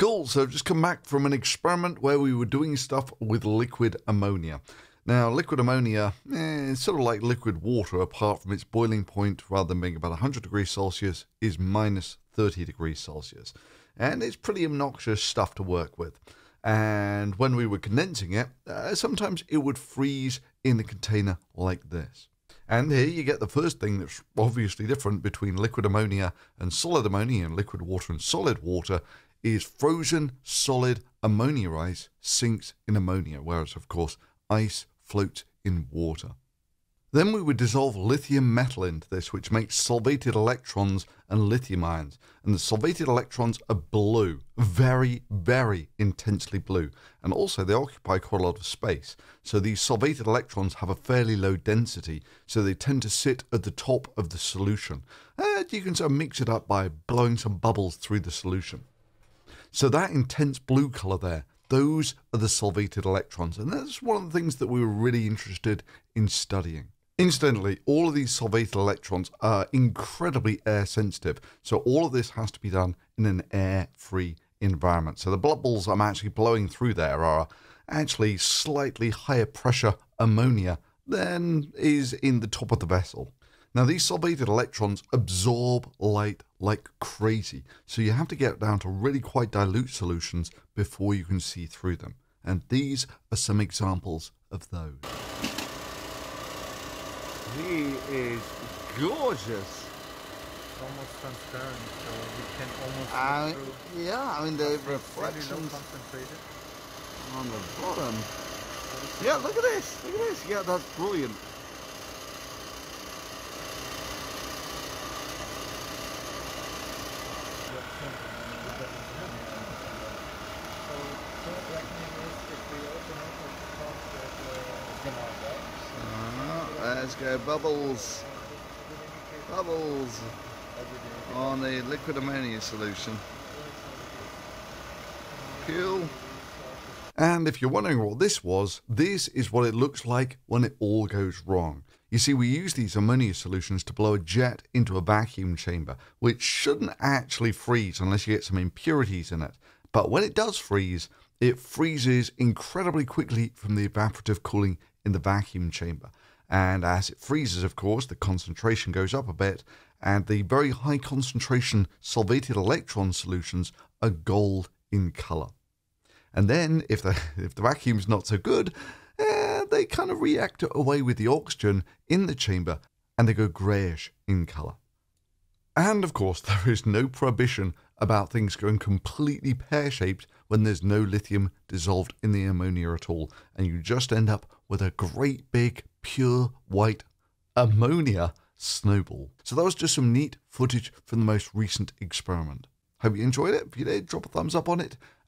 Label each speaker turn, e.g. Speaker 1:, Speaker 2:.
Speaker 1: Cool, so I've just come back from an experiment where we were doing stuff with liquid ammonia. Now, liquid ammonia eh, is sort of like liquid water, apart from its boiling point, rather than being about 100 degrees Celsius, is minus 30 degrees Celsius. And it's pretty obnoxious stuff to work with. And when we were condensing it, uh, sometimes it would freeze in a container like this. And here you get the first thing that's obviously different between liquid ammonia and solid ammonia and liquid water and solid water is frozen solid ammonia ice sinks in ammonia, whereas, of course, ice floats in water. Then we would dissolve lithium metal into this, which makes solvated electrons and lithium ions. And the solvated electrons are blue, very, very intensely blue. And also they occupy quite a lot of space. So these solvated electrons have a fairly low density, so they tend to sit at the top of the solution. And you can sort of mix it up by blowing some bubbles through the solution. So that intense blue color there, those are the solvated electrons. And that's one of the things that we were really interested in studying. Incidentally, all of these solvated electrons are incredibly air sensitive. So all of this has to be done in an air-free environment. So the bubbles I'm actually blowing through there are actually slightly higher pressure ammonia than is in the top of the vessel. Now, these solvated electrons absorb light like crazy, so you have to get down to really quite dilute solutions before you can see through them. And these are some examples of those.
Speaker 2: He is gorgeous.
Speaker 3: almost transparent, so we can almost
Speaker 2: Uh,
Speaker 3: see through.
Speaker 2: yeah, I mean the
Speaker 3: Really low
Speaker 2: reflections
Speaker 3: concentrated.
Speaker 2: on the bottom. Yeah, look at this. Look at this. Yeah, that's brilliant.
Speaker 3: So, third reckoning is if we open it, it's called the, the demand, right?
Speaker 2: Uh, Uh-huh. let's go bubbles. Bubbles on the liquid ammonia solution. Cool.
Speaker 1: And if you're wondering what this was, this is what it looks like when it all goes wrong. You see, we use these ammonia solutions to blow a jet into a vacuum chamber, which shouldn't actually freeze unless you get some impurities in it. But when it does freeze, it freezes incredibly quickly from the evaporative cooling in the vacuum chamber. And as it freezes, of course, the concentration goes up a bit, and the very high concentration solvated electron solutions are gold in color. And then, if the if the vacuum's not so good, eh, they kind of react away with the oxygen in the chamber, and they go greyish in colour. And of course, there is no prohibition about things going completely pear-shaped when there's no lithium dissolved in the ammonia at all, and you just end up with a great big pure white ammonia snowball. So that was just some neat footage from the most recent experiment. Hope you enjoyed it. If you did, drop a thumbs up on it